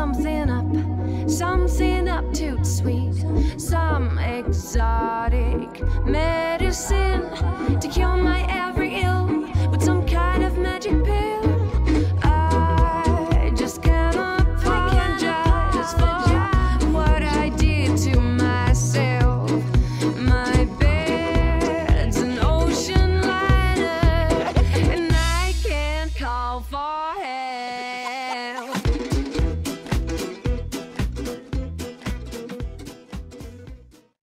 something up, something up too sweet, some exotic medicine to cure my